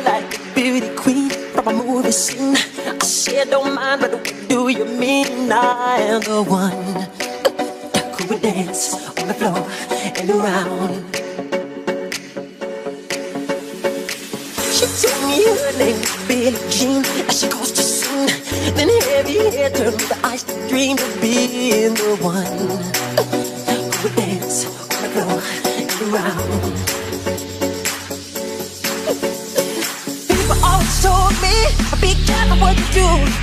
like a beauty queen from a movie scene. I said, don't mind, but what do you mean? I am the one who would dance on the floor and around. She told me her name was Billie Jean as she goes to sing. Then heavy hair turned the ice to dream of being the one who would dance on the floor and around. Do.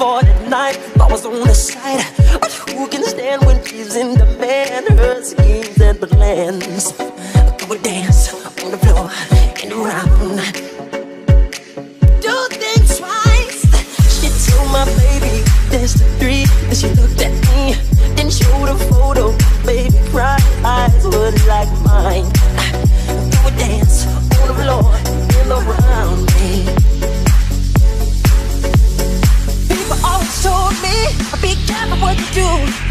For 40 nights. I was on the side, but who can stand when she's in demand? Her schemes and plans. Go dance on the floor and around. Do.